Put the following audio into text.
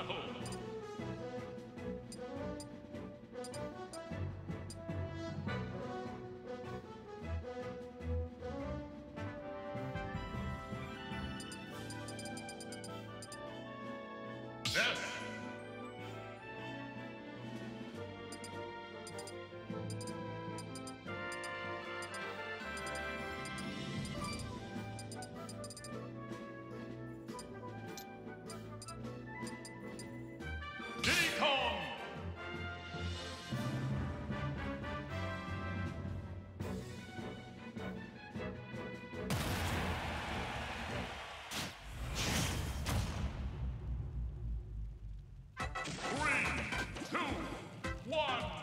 Start Three, two, one,